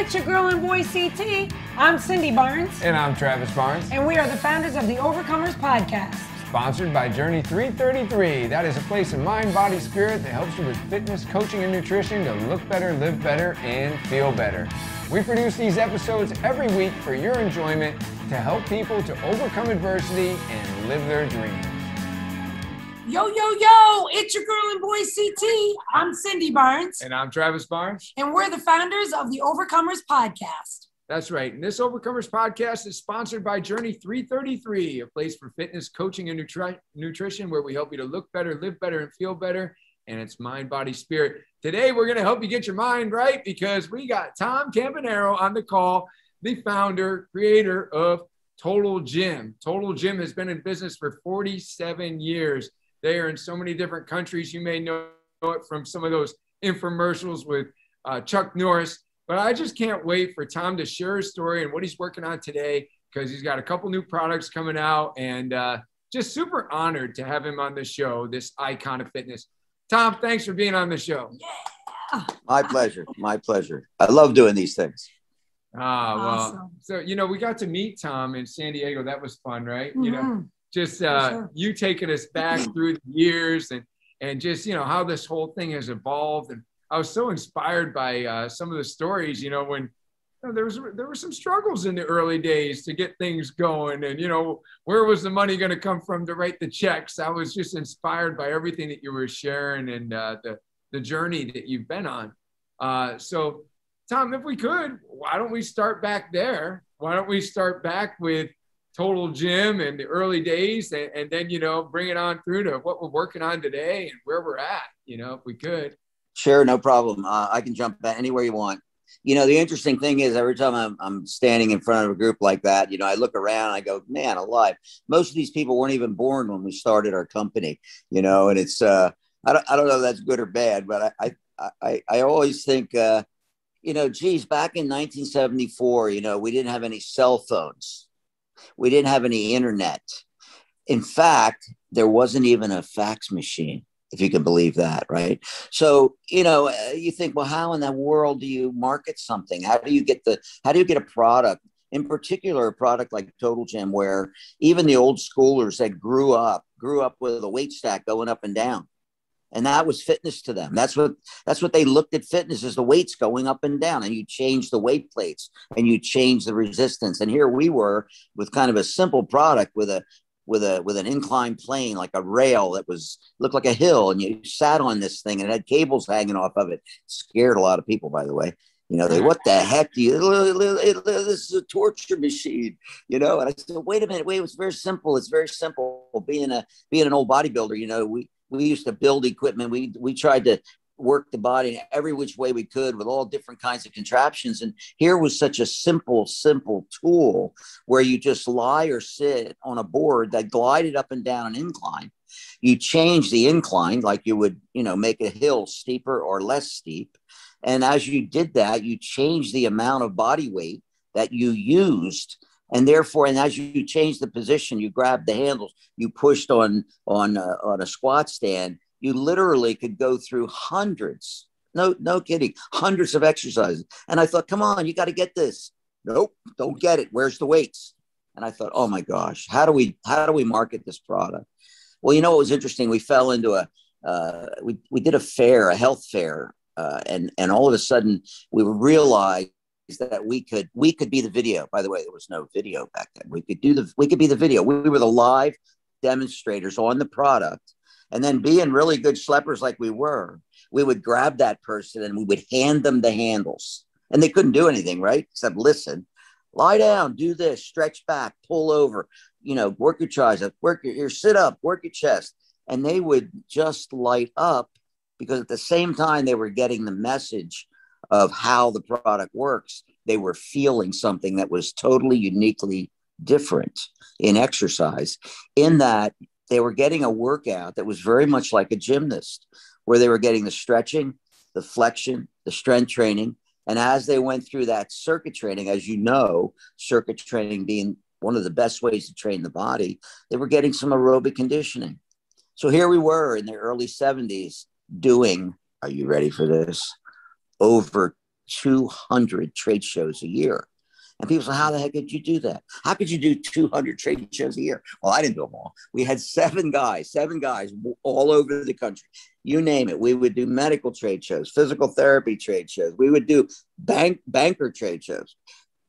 It's your girl and boy CT. I'm Cindy Barnes. And I'm Travis Barnes. And we are the founders of the Overcomers Podcast. Sponsored by Journey 333. That is a place of mind, body, spirit that helps you with fitness, coaching, and nutrition to look better, live better, and feel better. We produce these episodes every week for your enjoyment to help people to overcome adversity and live their dreams. Yo, yo, yo, it's your girl and boy CT. I'm Cindy Barnes. And I'm Travis Barnes. And we're the founders of the Overcomers Podcast. That's right. And this Overcomers Podcast is sponsored by Journey 333, a place for fitness, coaching, and nutri- nutrition where we help you to look better, live better, and feel better. And it's mind, body, spirit. Today, we're going to help you get your mind right because we got Tom Campanaro on the call, the founder, creator of Total Gym. Total Gym has been in business for 47 years. They are in so many different countries. You may know it from some of those infomercials with uh, Chuck Norris. But I just can't wait for Tom to share his story and what he's working on today because he's got a couple new products coming out and uh, just super honored to have him on the show, this icon of fitness. Tom, thanks for being on the show. Yeah. My pleasure. My pleasure. I love doing these things. Ah, well, Awesome. so, you know, we got to meet Tom in San Diego. That was fun, right? You know, Mhm. Just uh, sure. you taking us back through the years and and just you know how this whole thing has evolved. And i was so inspired by uh, some of the stories you know when you know, there was there were some struggles in the early days to get things going. And you know where was the money going to come from to write the checks? I was just inspired by everything that you were sharing and uh, the the journey that you've been on. Uh, so tom if we could why don't we start back there? Why don't we start back with total gym and the early days and, and then you know bring it on through to what we're working on today and where we're at you know if we could Sure, no problem. Uh, I can jump back anywhere you want. You know, the interesting thing is every time I'm, I'm standing in front of a group like that, you know, I look around, I go, man, alive. Most of these people weren't even born when we started our company, you know, and it's, uh, I don't, I don't know if that's good or bad, but I, I, I, I always think, uh, you know, geez, back in 1974, you know, we didn't have any cell phones. We didn't have any internet. In fact, there wasn't even a fax machine, if you can believe that, right? So, you know, uh, you think, well, how in the world do you market something? How do you get the, how do you get a product? In particular, a product like Total Gym, where even the old schoolers that grew up, grew up with a weight stack going up and down. And that was fitness to them. That's what that's what they looked at fitness as the weights going up and down. And you change the weight plates and you change the resistance. And here we were with kind of a simple product with a with a with an inclined plane like a rail that was looked like a hill and you sat on this thing and it had cables hanging off of it scared a lot of people by the way you know they what the heck do you this is a torture machine you know and i said wait a minute wait it's very simple it's very simple being a being an old bodybuilder you know we we used to build equipment we we tried to work the body in every which way we could with all different kinds of contraptions. And here was such a simple, simple tool where you just lie or sit on a board that glided up and down an incline. You change the incline like you would, you know, make a hill steeper or less steep. And as you did that, you change the amount of body weight that you used and therefore and as you change the position you grab the handles you pushed on on uh, on a squat stand you literally could go through hundreds no no kidding hundreds of exercises. And i thought come on you got to get this. Nope don't get it. Where's the weights? And i thought oh my gosh how do we how do we market this product? Well you know what was interesting? We fell into a uh, we, we did a fair a health fair uh, and and all of a sudden we realized that we could we could be the video. By the way there was no video back then. We could do the we could be the video. We were the live demonstrators on the product. And then being really good schleppers like we were we would grab that person and we would hand them the handles. And they couldn't do anything right? Except listen lie down do this stretch back pull over you know work your triceps work your, your sit up work your chest. And they would just light up because at the same time they were getting the message of how the product works they were feeling something that was totally uniquely different in exercise in that they were getting a workout that was very much like a gymnast where they were getting the stretching the flexion the strength training. And as they went through that circuit training as you know circuit training being one of the best ways to train the body they were getting some aerobic conditioning. So here we were in the early 70s doing are you ready for this? Over 200 trade shows a year. And people say, How the heck did you do that? How could you do 200 trade shows a year? Well, I didn't do them all. We had seven guys, seven guys all over the country. You name it. We would do medical trade shows, physical therapy trade shows. We would do bank banker trade shows.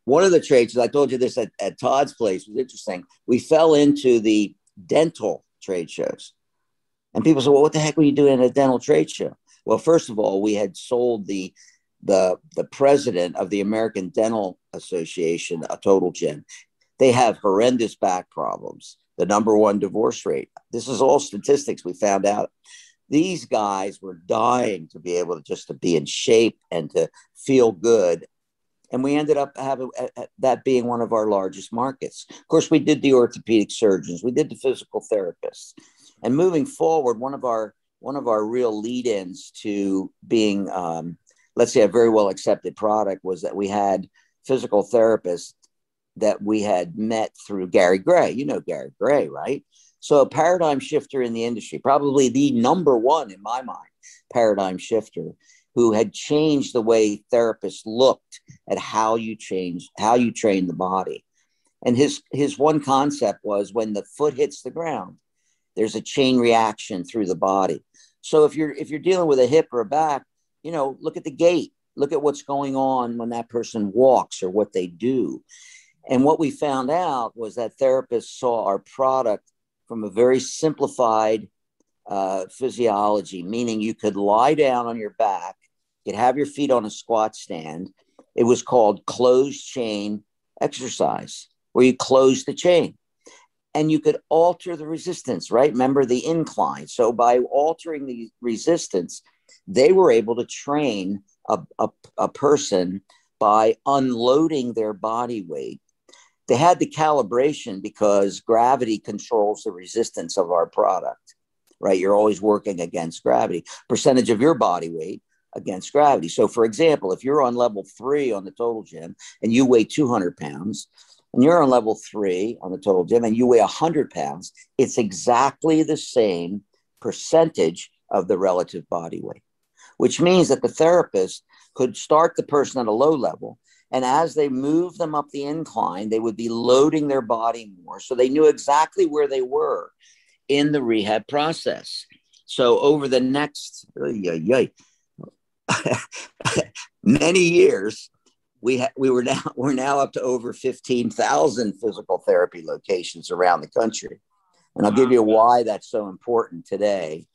One of the trade shows, I told you this at, at Todd's place, was interesting. We fell into the dental trade shows. And people said, Well, what the heck were you doing at a dental trade show? Well, first of all, we had sold the the the president of the American Dental Association, a total gym. They have horrendous back problems, the number one divorce rate. This is all statistics we found out. These guys were dying to be able to just to be in shape and to feel good. And we ended up having that being one of our largest markets. Of course, we did the orthopedic surgeons, we did the physical therapists. And moving forward, one of our one of our real lead-ins to being um, let's say a very well accepted product was that we had physical therapists that we had met through Gary Gray. You know Gary Gray, right? So a paradigm shifter in the industry, probably the number one in my mind, paradigm shifter who had changed the way therapists looked at how you change how you train the body. And his his one concept was when the foot hits the ground, there's a chain reaction through the body. So if you're if you're dealing with a hip or a back, you know, look at the gait, look at what's going on when that person walks or what they do. And what we found out was that therapists saw our product from a very simplified uh, physiology, meaning you could lie down on your back, you could have your feet on a squat stand. It was called closed chain exercise, where you close the chain. And you could alter the resistance, right? Remember the incline. So by altering the resistance, they were able to train a, a, a person by unloading their body weight. They had the calibration because gravity controls the resistance of our product, right? You're always working against gravity, percentage of your body weight against gravity. So, for example, if you're on level three on the total gym and you weigh 200 pounds, and you're on level three on the total gym and you weigh 100 pounds, it's exactly the same percentage of the relative body weight which means that the therapist could start the person at a low level. And as they move them up the incline, they would be loading their body more. So they knew exactly where they were in the rehab process. So over the next many years, we ha- we were now we're now up to over fifteen thousand physical therapy locations around the country, and I'll give you why that's so important today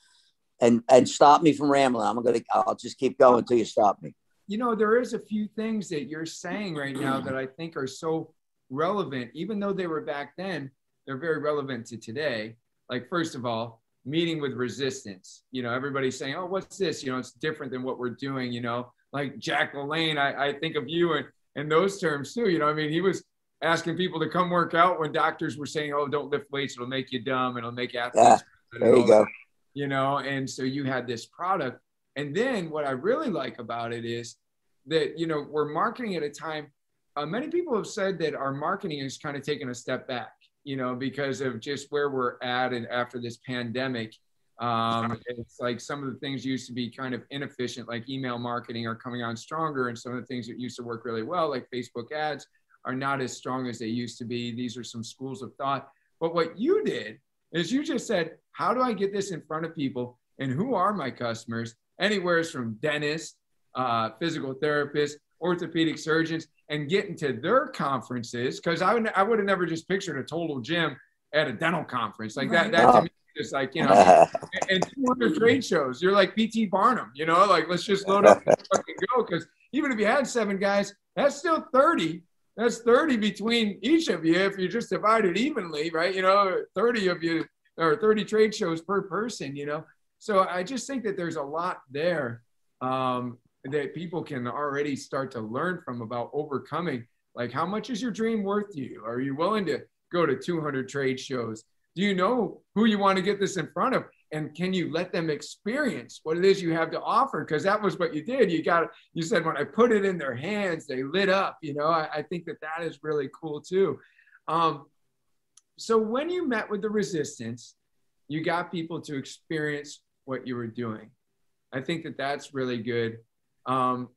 and and stop me from rambling. I'm gonna I'll just keep going until you stop me. You know, there is a few things that you're saying right now that I think are so relevant, even though they were back then, they're very relevant to today. Like, first of all, meeting with resistance. You know, everybody's saying, Oh, what's this? You know, it's different than what we're doing, you know, like Jack LaLanne, I, I think of you and in those terms too. You know, I mean, he was asking people to come work out when doctors were saying, Oh, don't lift weights, it'll make you dumb, it'll make athletes. Yeah, there you go you know, and so you had this product. And then what I really like about it is that, you know, we're marketing at a time, uh, many people have said that our marketing is kind of taken a step back, you know, because of just where we're at and after this pandemic. Um, it's like some of the things used to be kind of inefficient, like email marketing, are coming on stronger, and some of the things that used to work really well, like Facebook ads, are not as strong as they used to be. These are some schools of thought. But what you did is you just said, how do I get this in front of people? And who are my customers? Anywhere from dentists, uh, physical therapists, orthopedic surgeons, and get into their conferences. Because I would, I would have never just pictured a total gym at a dental conference like that. That to me is like you know, and 200 trade shows. You're like PT Barnum, you know, like let's just load up and fucking go. Because even if you had seven guys, that's still 30 that's 30 between each of you if you just divide it evenly, right? You know, 30 of you or 30 trade shows per person, you know. So I just think that there's a lot there um, that people can already start to learn from about overcoming. Like, how much is your dream worth to you? Are you willing to go to 200 trade shows? Do you know who you want to get this in front of? And can you let them experience what it is you have to offer? Because that was what you did. You got, you said, when I put it in their hands, they lit up. You know, I, I think that that is really cool too. Um, so when you met with the resistance, you got people to experience what you were doing. I think that that's really good. Um,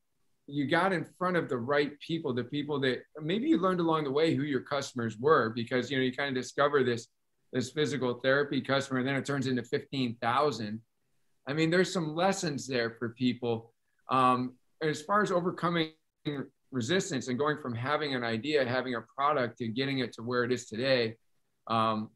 you got in front of the right people, the people that maybe you learned along the way who your customers were, because you know you kind of discover this this physical therapy customer, and then it turns into fifteen thousand. I mean, there's some lessons there for people. Um, as far as overcoming resistance and going from having an idea, having a product, to getting it to where it is today, um,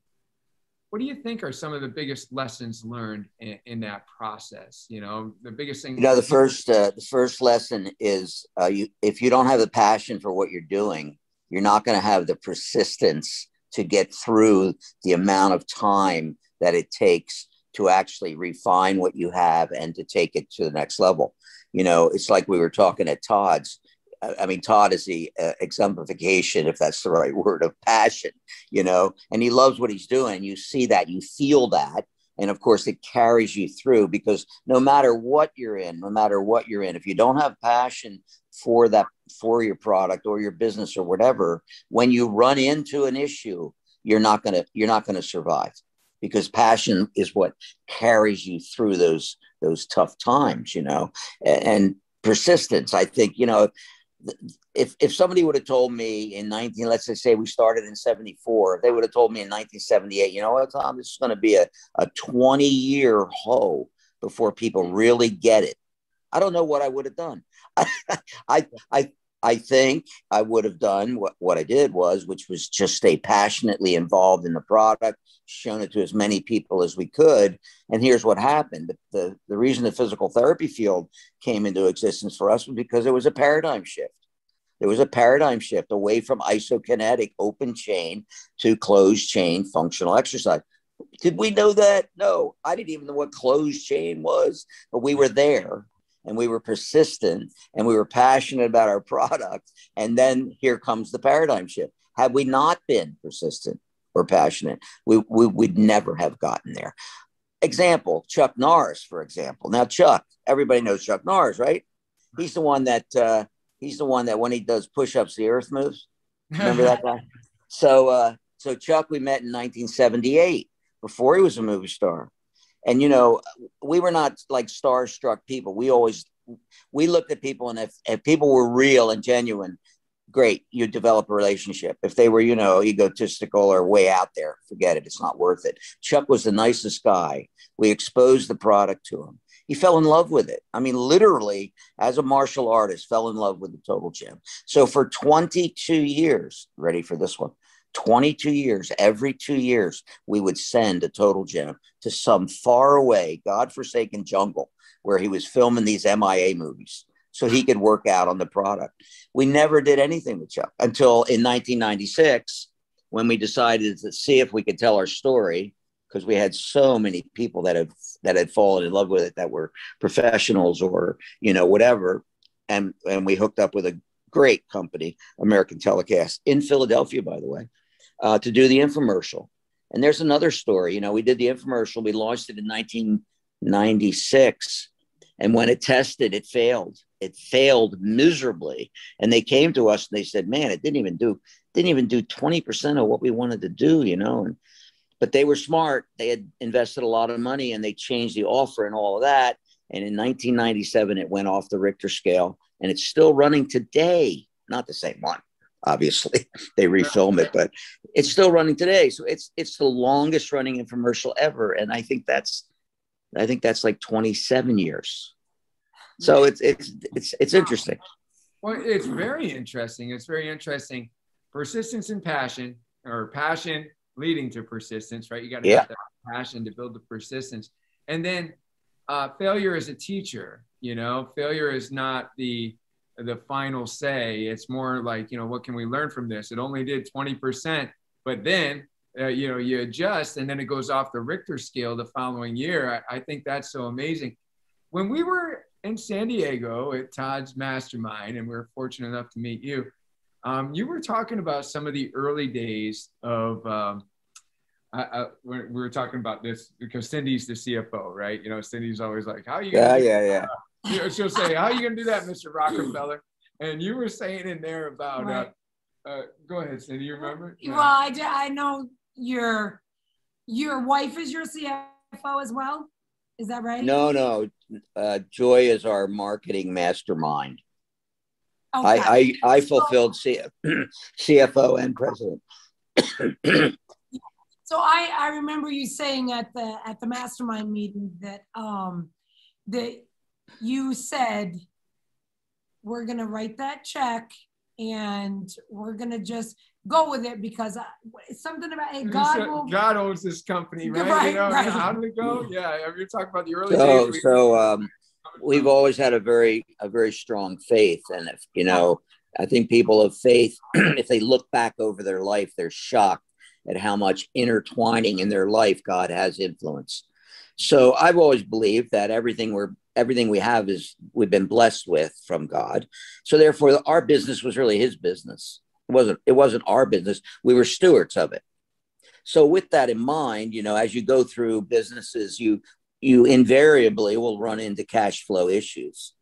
what do you think are some of the biggest lessons learned in, in that process? You know, the biggest thing. You know, the first uh, the first lesson is uh, you if you don't have the passion for what you're doing, you're not going to have the persistence to get through the amount of time that it takes to actually refine what you have and to take it to the next level. You know, it's like we were talking at Todd's. I mean, Todd is the uh, exemplification, if that's the right word, of passion, you know, and he loves what he's doing. You see that, you feel that. And of course, it carries you through because no matter what you're in, no matter what you're in, if you don't have passion for that, for your product or your business or whatever, when you run into an issue, you're not going to, you're not going to survive because passion is what carries you through those, those tough times, you know, and, and persistence. I think, you know, if if somebody would have told me in 19 let's just say we started in 74 if they would have told me in 1978 you know what tom this is going to be a, a 20 year hoe before people really get it. I don't know what i would have done. I i i think i would have done what, what i did was which was just stay passionately involved in the product shown it to as many people as we could. And here's what happened. The, the, reason the physical therapy field came into existence for us was because it was a paradigm shift. There was a paradigm shift away from isokinetic open chain to closed chain functional exercise. Did we know that? No, I didn't even know what closed chain was, but we were there and we were persistent and we were passionate about our product. And then here comes the paradigm shift. Had we not been persistent or passionate, we, we would never have gotten there. Example Chuck Norris, for example. Now, Chuck, everybody knows Chuck Norris, right? He's the one that uh, He's the one that when he does push-ups, the earth moves. Remember that guy? So, uh, so Chuck, we met in 1978 before he was a movie star, and you know, we were not like starstruck people. We always we looked at people, and if if people were real and genuine, great, you develop a relationship. If they were, you know, egotistical or way out there, forget it. It's not worth it. Chuck was the nicest guy. We exposed the product to him he fell in love with it. I mean, literally, as a martial artist, fell in love with the Total Gym. So for 22 years, ready for this one? 22 years, every two years, we would send a Total Gym to some far away, God-forsaken jungle where he was filming these MIA movies so he could work out on the product. We never did anything with Chuck until in 1996 when we decided to see if we could tell our story because we had so many people that have that had fallen in love with it that were professionals or you know whatever and and we hooked up with a great company american telecast in philadelphia by the way uh, to do the infomercial. And there's another story. You know we did the infomercial. We launched it in 1996 and when it tested it failed. It failed miserably. And they came to us and they said man it didn't even do didn't even do 20% of what we wanted to do you know? And but they were smart. They had invested a lot of money and they changed the offer and all of that. And in 1997, it went off the Richter scale and it's still running today. Not the same one, obviously. they refilm it, but it's still running today. So it's it's the longest running infomercial ever. And I think that's I think that's like 27 years. So it's it's it's it's interesting. Well, it's very interesting. It's very interesting. Persistence and passion, or passion leading to persistence, right? You got to yeah. have that passion to build the persistence. And then uh, failure is a teacher, you know, failure is not the the final say. It's more like, you know, what can we learn from this? It only did 20%, but then, uh, you know, you adjust and then it goes off the Richter scale the following year. I, I think that's so amazing. When we were in San Diego at Todd's Mastermind, and we are fortunate enough to meet you, um, you were talking about some of the early days of. Um, I, I, we were talking about this because Cindy's the CFO, right? You know, Cindy's always like, "How are you?" yeah, yeah, yeah. You know, she'll say, "How are you going to do that, Mr. Rockefeller?" And you were saying in there about. Right. Uh, uh, go ahead, Cindy. You remember? Well, I, I know your your wife is your CFO as well. Is that right? No, no. Uh, Joy is our marketing mastermind. Okay. I, I, I fulfilled C, CFO and president. so I, I remember you saying at the at the mastermind meeting that um that you said we're gonna write that check and we're gonna just go with it because I, something about hey, God will, God owns this company, right? right, you know, right. How did it go? Yeah, you're talking about the early so, days. So um, we've always had a very a very strong faith, and if you know, I think people of faith, if they look back over their life, they're shocked at how much intertwining in their life God has influence. So I've always believed that everything we're everything we have is we've been blessed with from God. So therefore, our business was really His business. It wasn't it wasn't our business. We were stewards of it. So with that in mind, you know, as you go through businesses, you you invariably will run into cash flow issues.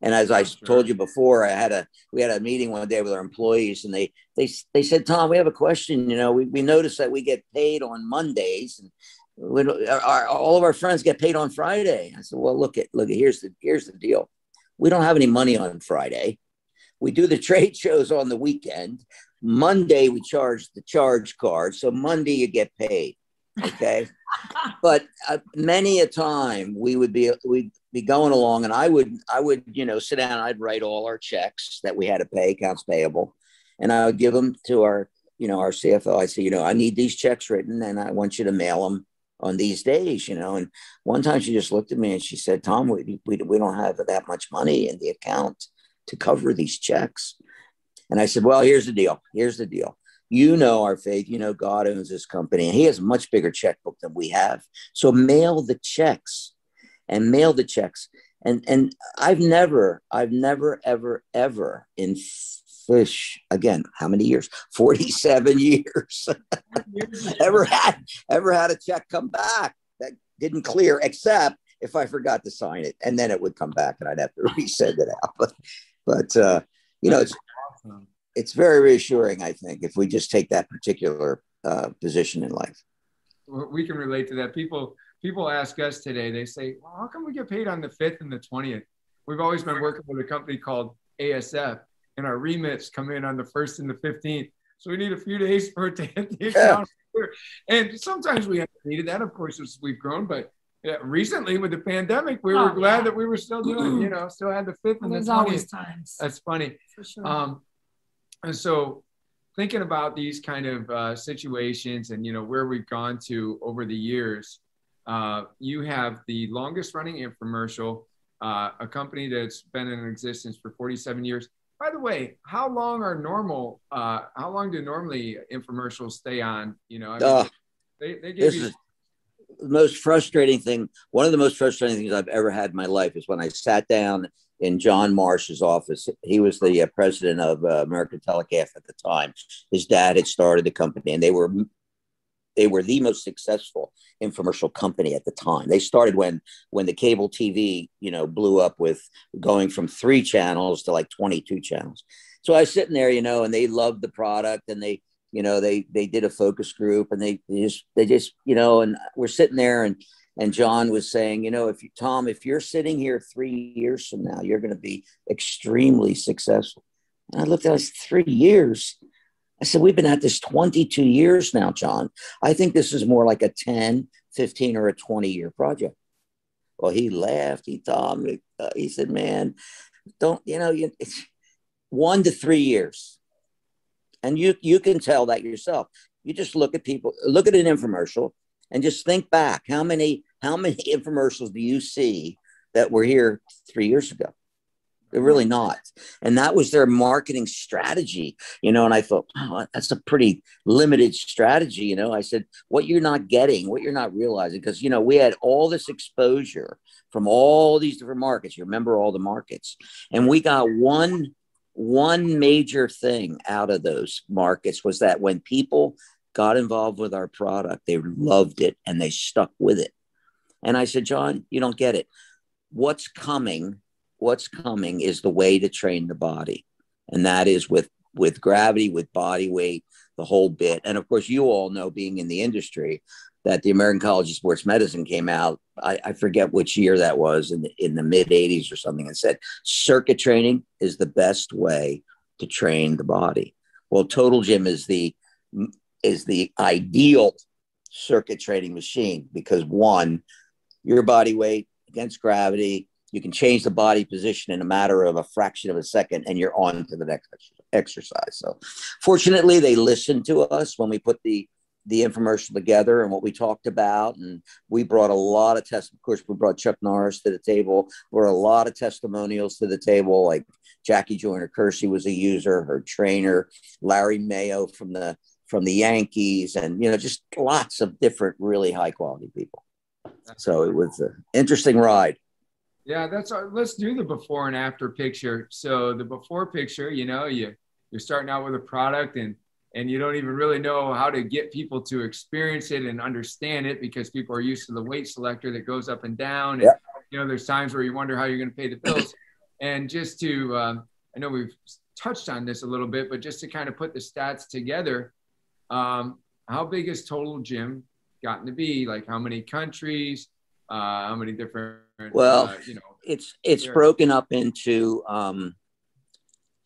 And as I sure. told you before, I had a we had a meeting one day with our employees, and they they they said, Tom, we have a question. You know, we, we noticed that we get paid on Mondays, and we, our, all of our friends get paid on Friday. I said, well, look at look at here's the here's the deal. We don't have any money on Friday. We do the trade shows on the weekend. Monday we charge the charge card, so Monday you get paid. Okay, but uh, many a time we would be we'd be going along, and I would I would you know sit down. I'd write all our checks that we had to pay, accounts payable, and I would give them to our you know our CFO. I say, you know, I need these checks written, and I want you to mail them on these days, you know. And one time she just looked at me and she said, Tom, we, we, we don't have that much money in the account to cover these checks. And I said, Well, here's the deal. Here's the deal. You know our faith. You know God owns this company, and He has a much bigger checkbook than we have. So mail the checks and mail the checks. And and I've never, I've never, ever, ever in fish again. How many years? 47 years. Ever had ever had a check come back that didn't clear except if i forgot to sign it and then it would come back and i'd have to resend it out. But but uh, you know it's it's very reassuring i think if we just take that particular uh, position in life. We can relate to that. People people ask us today they say well, how come we get paid on the 5th and the 20th we've always been working with a company called asf and our remits come in on the first and the 15th. So we need a few days for it to hit the account. Yeah. And sometimes we have needed that, of course, as we've grown. But yeah, recently with the pandemic, we oh, were glad yeah. that we were still doing, you know, still had the fifth and the 20th. times. That's funny. For sure. Um, and so thinking about these kind of uh, situations and, you know, where we've gone to over the years, uh, you have the longest running infomercial, uh, a company that's been in existence for 47 years. By the way, how long are normal? Uh, how long do normally infomercials stay on? You know, I mean, they, they give you. The most frustrating thing. One of the most frustrating things I've ever had in my life is when I sat down in John Marsh's office. He was the uh, president of uh, American Telecast at the time. His dad had started the company, and they were they were the most successful infomercial company at the time. They started when when the cable TV, you know, blew up with going from three channels to like 22 channels. So I was sitting there, you know, and they loved the product and they, you know, they they did a focus group and they, they just they just, you know, and we're sitting there and and John was saying, you know, if you Tom, if you're sitting here three years from now, you're going to be extremely successful. And I looked at us three years. I said, We've been at this 22 years now, John. I think this is more like a 10, 15, or a 20 year project. Well, he laughed. He told me, uh, he said, Man, don't, you know, you, it's one to three years. And you, you can tell that yourself. You just look at people, look at an infomercial and just think back. How many, how many infomercials do you see that were here three years ago? They're really mm-hmm. not. And that was their marketing strategy, you know. And I thought, oh, that's a pretty limited strategy, you know. I said, what you're not getting, what you're not realizing, because, you know, we had all this exposure from all these different markets. You remember all the markets. And we got one one major thing out of those markets was that when people got involved with our product, they loved it and they stuck with it. And I said, John, you don't get it. What's coming what's coming is the way to train the body and that is with with gravity with body weight the whole bit and of course you all know being in the industry that the American College of Sports Medicine came out. I, I forget which year that was in the, in the mid 80s or something, and said circuit training is the best way to train the body. Well, Total Gym is the is the ideal circuit training machine because one, your body weight against gravity, you can change the body position in a matter of a fraction of a second and you're on to the next exercise. So fortunately they listened to us when we put the the infomercial together and what we talked about. And we brought a lot of tests. Of course, we brought Chuck Norris to the table. Brought a lot of testimonials to the table. Like Jackie Joyner Kersee was a user, her trainer, Larry Mayo from the from the Yankees, and you know, just lots of different really high quality people. So it was an interesting ride. Yeah, that's our, let's do the before and after picture. So the before picture, you know, you you're starting out with a product and and you don't even really know how to get people to experience it and understand it because people are used to the weight selector that goes up and down. And, yeah. you know, there's times where you wonder how you're going to pay the bills. and just to, um, I know we've touched on this a little bit, but just to kind of put the stats together, um, how big has Total Gym gotten to be? Like how many countries? Uh, how many different? Well, uh, you know, it's it's broken up into um,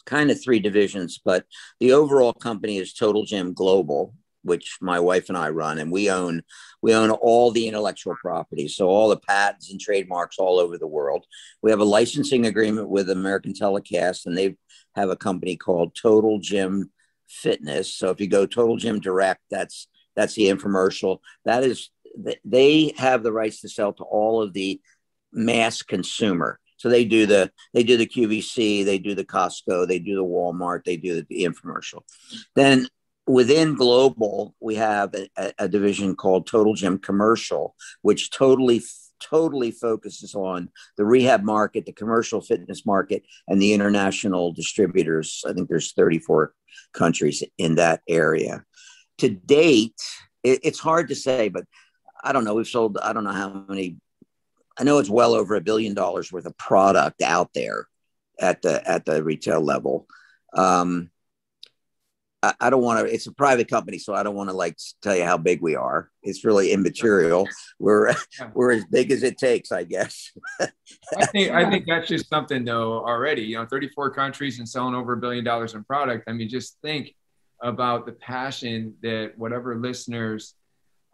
kind of three divisions, but the overall company is Total Gym Global, which my wife and I run, and we own we own all the intellectual property, so all the patents and trademarks all over the world. We have a licensing agreement with American Telecast, and they have a company called Total Gym Fitness. So if you go Total Gym Direct, that's that's the infomercial. That is they have the rights to sell to all of the mass consumer. So they do the they do the QVC, they do the Costco, they do the Walmart, they do the, the infomercial. Then within global, we have a, a, division called Total Gym Commercial, which totally totally focuses on the rehab market, the commercial fitness market, and the international distributors. I think there's 34 countries in that area. To date, it, it's hard to say, but I don't know. We've sold I don't know how many I know it's well over a billion dollars worth of product out there at the at the retail level. Um, I, I don't want to. It's a private company, so I don't want to like tell you how big we are. It's really immaterial. We're we're as big as it takes, I guess. I think I think that's just something though already. You know, 34 countries and selling over a billion dollars in product. I mean, just think about the passion that whatever listeners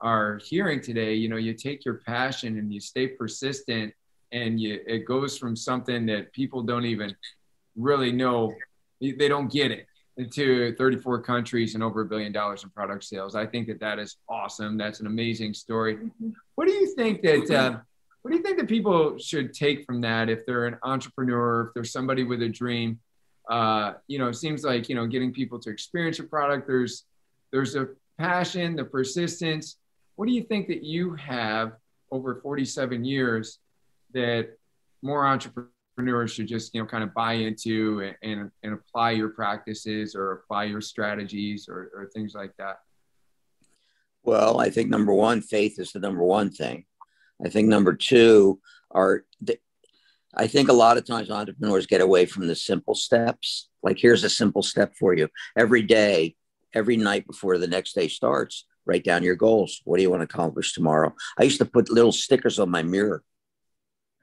are hearing today, you know, you take your passion and you stay persistent and you it goes from something that people don't even really know they don't get it into 34 countries and over a billion dollars in product sales. I think that that is awesome. That's an amazing story. Mm-hmm. What do you think that uh, what do you think that people should take from that if they're an entrepreneur, if they're somebody with a dream? Uh, you know, it seems like you know getting people to experience your product. There's there's a passion, the persistence, what do you think that you have over 47 years that more entrepreneurs should just you know kind of buy into and, and, and apply your practices or apply your strategies or, or things like that well i think number one faith is the number one thing i think number two are I think a lot of times entrepreneurs get away from the simple steps. Like, here's a simple step for you. Every day, every night before the next day starts, write down your goals. What do you want to accomplish tomorrow? I used to put little stickers on my mirror.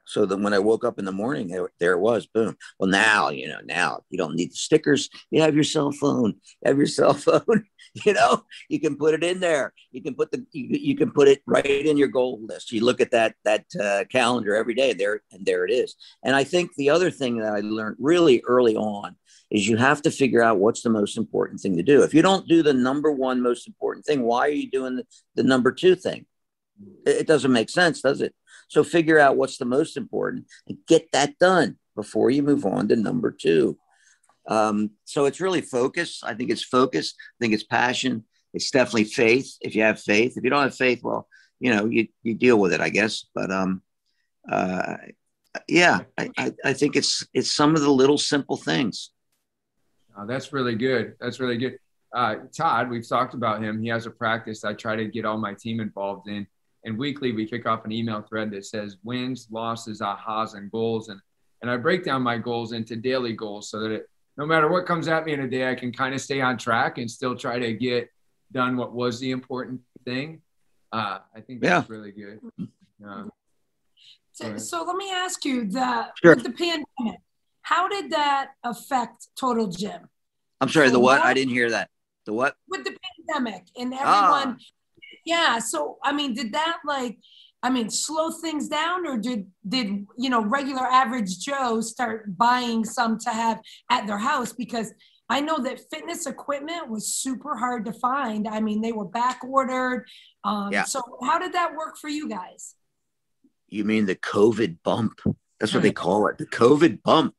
So that when I woke up in the morning, there, it was, boom. Well, now, you know, now you don't need the stickers. You have your cell phone. You have your cell phone. you know, you can put it in there. You can put the you, you can put it right in your goal list. You look at that that uh, calendar every day there, and there it is. And I think the other thing that I learned really early on is you have to figure out what's the most important thing to do. If you don't do the number one most important thing, why are you doing the, the number two thing? It doesn't make sense, does it? So figure out what's the most important and get that done before you move on to number two. Um, so it's really focus. I think it's focus. I think it's passion. It's definitely faith. If you have faith, if you don't have faith, well, you know, you, you deal with it, I guess. But um, uh, yeah, I, I, I think it's it's some of the little simple things. Uh, that's really good. That's really good. Uh, Todd, we've talked about him. He has a practice I try to get all my team involved in. And weekly, we kick off an email thread that says wins, losses, ahas, and goals. And, and I break down my goals into daily goals so that it, no matter what comes at me in a day, I can kind of stay on track and still try to get done what was the important thing. Uh, I think that's yeah. really good. Uh, so, so, let me ask you that sure. with the pandemic, how did that affect Total Gym? I'm sorry, so the what? what? I didn't hear that. The what? With the pandemic and everyone. Ah. Yeah. So I mean, did that like I mean, slow things down, or did did you know regular average Joe start buying some to have at their house? Because I know that fitness equipment was super hard to find. I mean, they were back ordered. Um, yeah. So how did that work for you guys? You mean the COVID bump? That's what they call it, the COVID bump.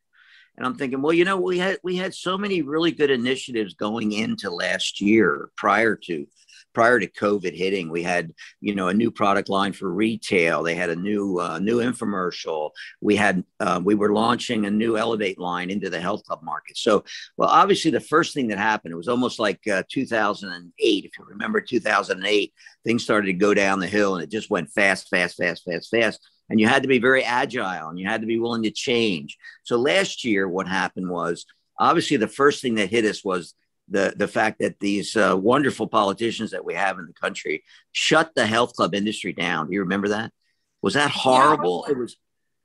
And I'm thinking, well, you know, we had we had so many really good initiatives going into last year prior to prior to COVID hitting, we had you know a new product line for retail. They had a new uh, new infomercial. We had uh, we were launching a new Elevate line into the health club market. So, well, obviously the first thing that happened, it was almost like uh, 2008. If you remember 2008, things started to go down the hill, and it just went fast, fast, fast, fast, fast. And you had to be very agile, and you had to be willing to change. So last year, what happened was obviously the first thing that hit us was the the fact that these uh, wonderful politicians that we have in the country shut the health club industry down. Do you remember that? Was that horrible? Yeah. It was.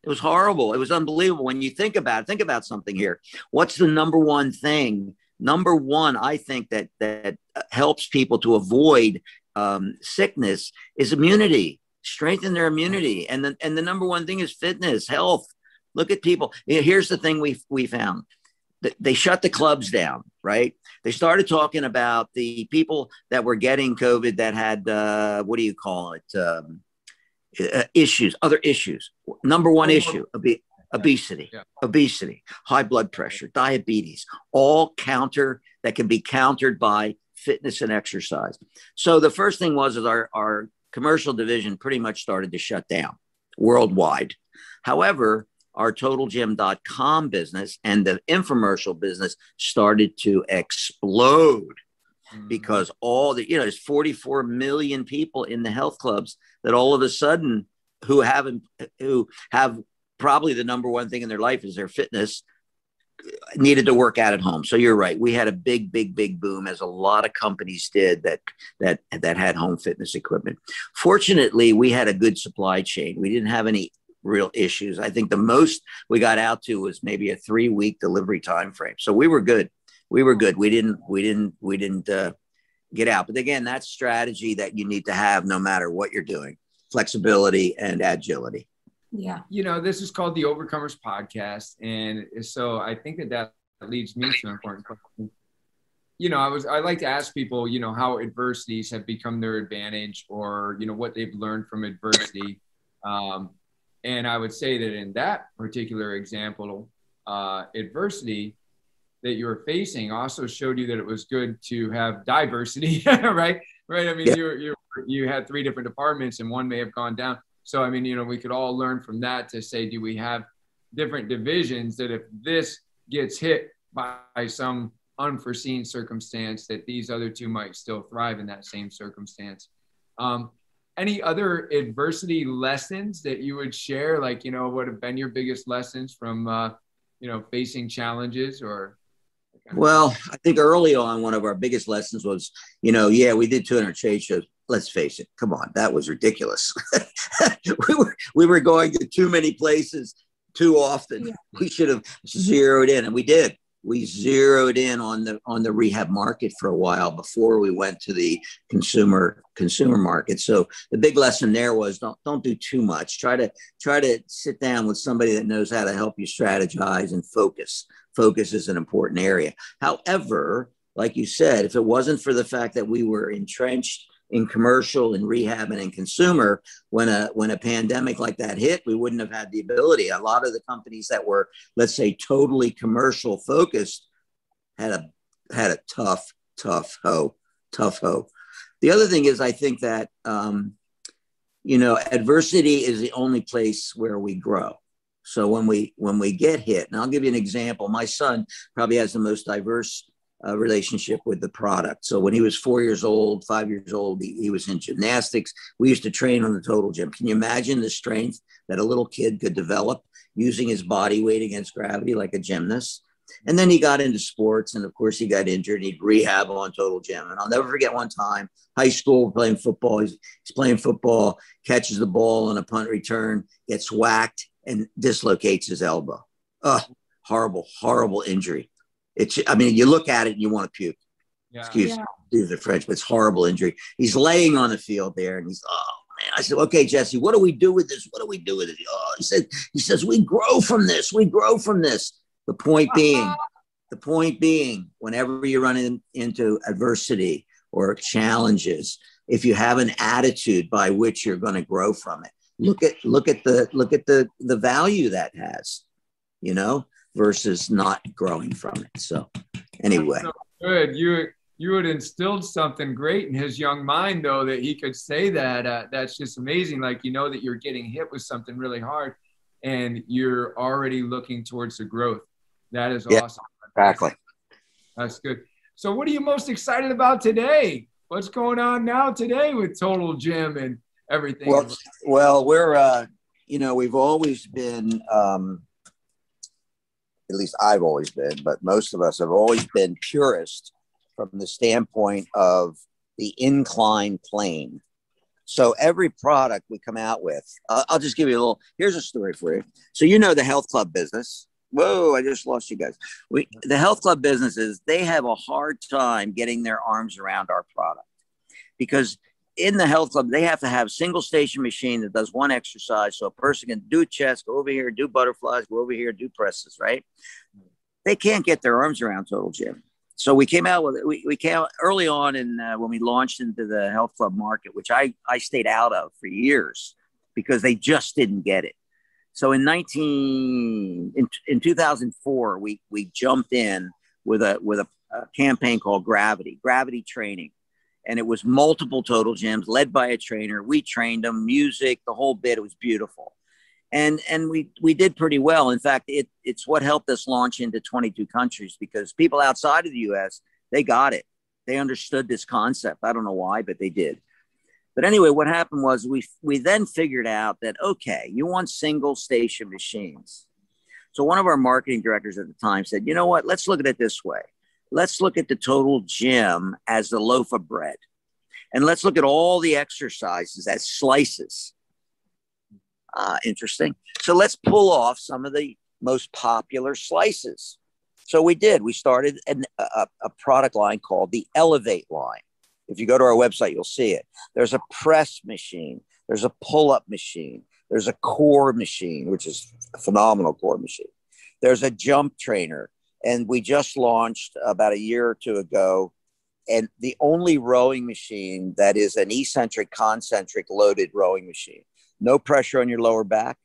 It was horrible. It was unbelievable. When you think about it, think about something here. What's the number one thing? Number one, I think that that helps people to avoid um, sickness is immunity. Strengthen their immunity, and the and the number one thing is fitness, health. Look at people. Here's the thing we we found they shut the clubs down, right? They started talking about the people that were getting COVID that had, uh, what do you call it? Um, uh, issues, other issues. Number one issue, ob- obesity, yeah. obesity, high blood pressure, diabetes, all counter that can be countered by fitness and exercise. So the first thing was is our, our commercial division pretty much started to shut down worldwide. However, our totalgym.com business and the infomercial business started to explode mm-hmm. because all the you know there's 44 million people in the health clubs that all of a sudden who haven't who have probably the number one thing in their life is their fitness needed to work out at home. So you're right. We had a big big big boom as a lot of companies did that that that had home fitness equipment. Fortunately we had a good supply chain. We didn't have any real issues. I think the most we got out to was maybe a three week delivery time frame. So we were good. We were good. We didn't we didn't we didn't uh, get out. But again, that's strategy that you need to have no matter what you're doing. Flexibility and agility. Yeah. You know, this is called the Overcomers podcast and so I think that that leads me to an important question. You know, I was I like to ask people, you know, how adversities have become their advantage or, you know, what they've learned from adversity. Um, and I would say that in that particular example, uh, adversity that you were facing also showed you that it was good to have diversity, right? Right. I mean, yeah. you, you, you had three different departments and one may have gone down. So, I mean, you know, we could all learn from that to say, do we have different divisions that if this gets hit by some unforeseen circumstance, that these other two might still thrive in that same circumstance? Um, any other adversity lessons that you would share? Like you know what have been your biggest lessons from uh, you know facing challenges or? Well i think early on one of our biggest lessons was you know yeah we did 200 trade shows let's face it. Come on. That was ridiculous. We were we were going to too many places too often. Yeah. we should have zeroed in and we did we zeroed in on the on the rehab market for a while before we went to the consumer consumer market. So the big lesson there was don't don't do too much. Try to try to sit down with somebody that knows how to help you strategize and focus. Focus is an important area. However, like you said, if it wasn't for the fact that we were entrenched in commercial and rehab and in consumer when a when a pandemic like that hit we wouldn't have had the ability. A lot of the companies that were let's say totally commercial focused had a had a tough tough hoe tough hoe the other thing is i think that um, you know adversity is the only place where we grow. So when we when we get hit and i'll give you an example. My son probably has the most diverse uh, relationship with the product. So when he was four years old, five years old, he, he, was in gymnastics. We used to train on the total gym. Can you imagine the strength that a little kid could develop using his body weight against gravity like a gymnast? And then he got into sports, and of course, he got injured. He'd rehab on Total Gym. And I'll never forget one time, high school, playing football. He's, he's playing football, catches the ball on a punt return, gets whacked, and dislocates his elbow. Oh, horrible, horrible injury. It's, I mean, you look at it and you want to puke. Yeah. Excuse, yeah. excuse the French, but it's horrible injury. He's laying on the field there, and he's, oh man. I said, okay, Jesse, what do we do with this? What do we do with it? Oh, he said, he says, we grow from this. We grow from this. The point being, the point being, whenever you run in, into adversity or challenges, if you have an attitude by which you're going to grow from it, look at look at the look at the the value that has, you know, versus not growing from it. So, anyway, so good. You you had instilled something great in his young mind, though, that he could say that. Uh, that's just amazing. Like you know that you're getting hit with something really hard, and you're already looking towards the growth. That is yeah, awesome. Exactly. That's good. So, what are you most excited about today? What's going on now today with Total Gym and everything? Well, well, we're uh, you know we've always been. Um, at least I've always been, but most of us have always been purist from the standpoint of the incline plane. So every product we come out with, uh, I'll just give you a little. Here's a story for you. So you know the health club business whoa, I just lost you guys. We, the health club businesses, they have a hard time getting their arms around our product because in the health club, they have to have single station machine that does one exercise. So a person can do chest, go over here, do butterflies, go over here, do presses, right? They can't get their arms around total gym. So we came out with we, we came early on in uh, when we launched into the health club market, which I, I stayed out of for years because they just didn't get it. So in 19 in, in 2004, we we jumped in with a with a, a campaign called Gravity, Gravity Training, and it was multiple total gyms led by a trainer. We trained them, music, the whole bit. It was beautiful, and and we we did pretty well. In fact, it it's what helped us launch into 22 countries because people outside of the U.S. they got it, they understood this concept. I don't know why, but they did. But anyway, what happened was we we then figured out that okay, you want single station machines. So one of our marketing directors at the time said, "You know what? Let's look at it this way. Let's look at the total gym as a loaf of bread. And let's look at all the exercises as slices." Ah, interesting. So let's pull off some of the most popular slices. So we did. We started an, a, a product line called the Elevate line. If you go to our website, you'll see it. There's a press machine, there's a pull up machine, there's a core machine, which is a phenomenal core machine. There's a jump trainer. And we just launched about a year or two ago. And the only rowing machine that is an eccentric, concentric loaded rowing machine. No pressure on your lower back,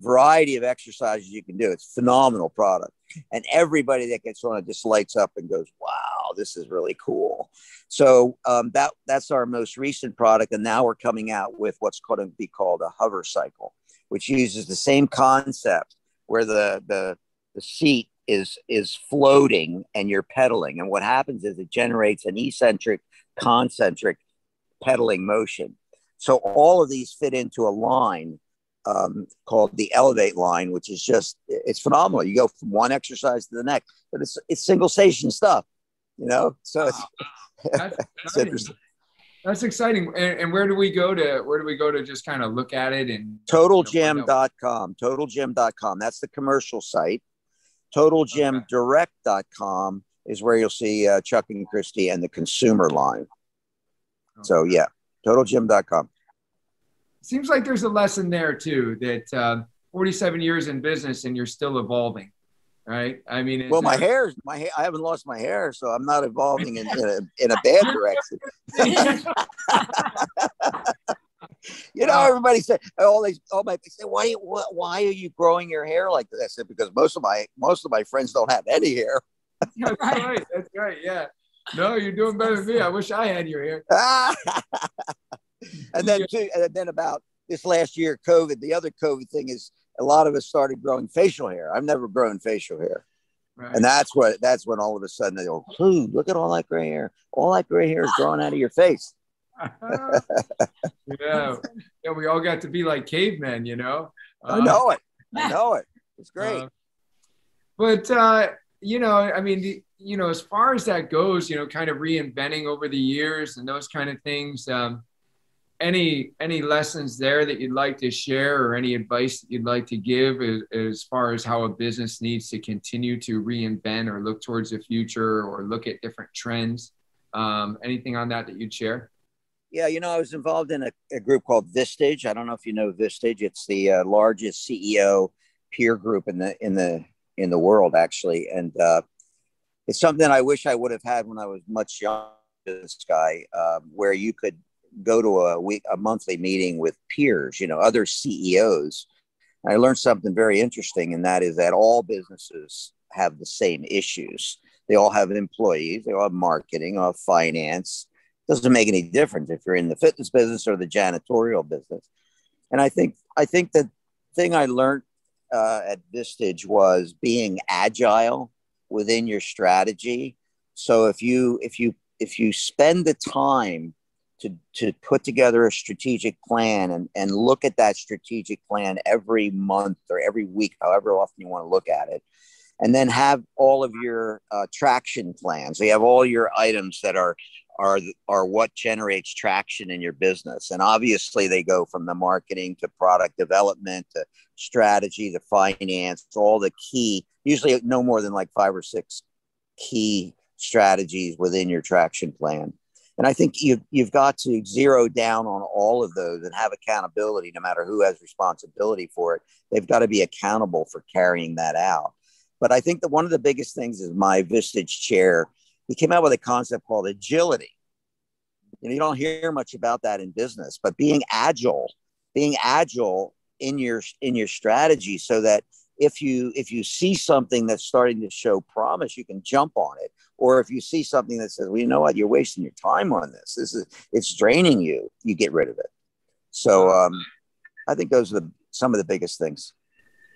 variety of exercises you can do. It's phenomenal product. And everybody that gets on it just lights up and goes, wow, this is really cool. So um, that that's our most recent product. And now we're coming out with what's going to be called a hover cycle, which uses the same concept where the, the, the seat is is floating and you're pedaling. And what happens is it generates an eccentric, concentric pedaling motion. So all of these fit into a line um, called the Elevate line, which is just it's phenomenal. You go from one exercise to the next, but it's it's single station stuff, you know. So it's, that's, it's interesting. That's exciting. And, and, where do we go to where do we go to just kind of look at it and totalgym.com. Totalgym.com. That's the commercial site. Totalgymdirect.com is where you'll see uh, Chuck and Christie and the consumer line. So yeah, totalgym.com seems like there's a lesson there too that uh, 47 years in business and you're still evolving right? I mean well my hair my hair i haven't lost my hair so i'm not evolving in, in, a, in a bad direction you know uh, everybody said all these all my say why why are you growing your hair like this i said because most of my most of my friends don't have any hair that's right that's right yeah no you're doing better than me i wish i had your hair and then too, and then about this last year, COVID. The other COVID thing is a lot of us started growing facial hair. I've never grown facial hair. Right. And that's what that's when all of a sudden they go, "Ooh, look at all that gray hair! All that gray hair is growing out of your face." Yeah, yeah. We all got to be like cavemen, you know. Uh, I know it. I know it. It's great. Uh, but uh, you know, I mean, the, you know, as far as that goes, you know, kind of reinventing over the years and those kind of things. Um, any any lessons there that you'd like to share, or any advice that you'd like to give as, as far as how a business needs to continue to reinvent or look towards the future or look at different trends? Um, anything on that that you'd share? Yeah, you know, I was involved in a, a group called Vistage. I don't know if you know Vistage. It's the uh, largest CEO peer group in the in the in the world, actually, and uh, it's something I wish I would have had when I was much younger. This guy, um, where you could go to a week a monthly meeting with peers, you know, other CEOs. I learned something very interesting, and that is that all businesses have the same issues. They all have employees, they all have marketing, all have finance, doesn't make any difference if you're in the fitness business or the janitorial business. And I think I think the thing I learned uh, at Vistage was being agile within your strategy. So if you if you if you spend the time to, to put together a strategic plan and, and look at that strategic plan every month or every week, however often you want to look at it, and then have all of your uh, traction plans. So you have all your items that are are are what generates traction in your business. And obviously they go from the marketing to product development to strategy to finance all the key usually no more than like five or six key strategies within your traction plan. And i think you, you've got to zero down on all of those and have accountability no matter who has responsibility for it. They've got to be accountable for carrying that out. But i think that one of the biggest things is my vistage chair he came out with a concept called agility. And you don't hear much about that in business, but being agile, being agile in your in your strategy so that if you if you see something that's starting to show promise, you can jump on it. Or if you see something that says, well, you know what, you're wasting your time on this. This is it's draining you, you get rid of it. So um, I think those are the, some of the biggest things.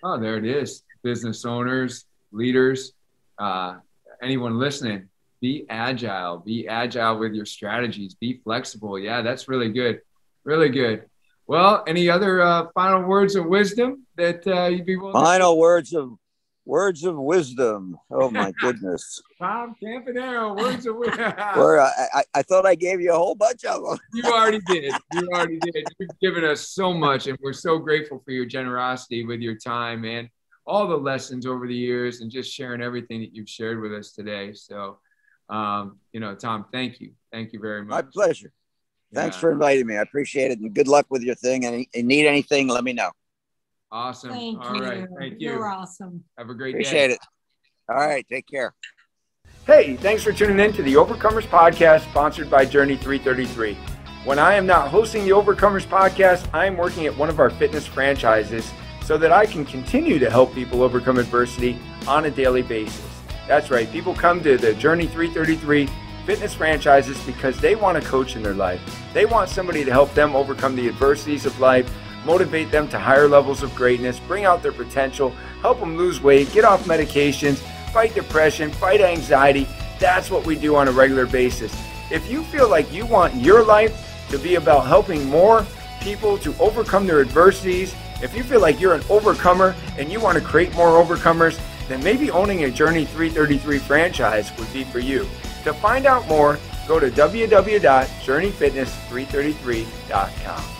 Oh, there it is. Business owners, leaders, uh, anyone listening, be agile. Be agile with your strategies. Be flexible. Yeah that's really good. Really good. Well any other uh, final words of wisdom that uh, you'd be willing final words of words of wisdom. Oh my goodness. Tom campanaro words of wisdom I, I, I thought i gave you a whole bunch of them you already did. You already did. You've given us so much and we're so grateful for your generosity with your time and all the lessons over the years and just sharing everything that you've shared with us today. So um, you know, Tom, thank you. Thank you very much. My pleasure. Thanks yeah. for inviting me. I appreciate it. And good luck with your thing. And you need anything, let me know. Awesome. Thank All you. right. Thank you. You're awesome. Have a great appreciate day. Appreciate it. All right. Take care. Hey, thanks for tuning in to the Overcomers Podcast, sponsored by Journey 333. When I am not hosting the Overcomers Podcast, I am working at one of our fitness franchises so that I can continue to help people overcome adversity on a daily basis. That's right. People come to the Journey 333 fitness franchises because they want a coach in their life. They want somebody to help them overcome the adversities of life, motivate them to higher levels of greatness, bring out their potential, help them lose weight, get off medications, fight depression, fight anxiety. That's what we do on a regular basis. If you feel like you want your life to be about helping more people to overcome their adversities, if you feel like you're an overcomer and you want to create more overcomers, then maybe owning a Journey 333 franchise would be for you. To find out more, go to www.journeyfitness333.com.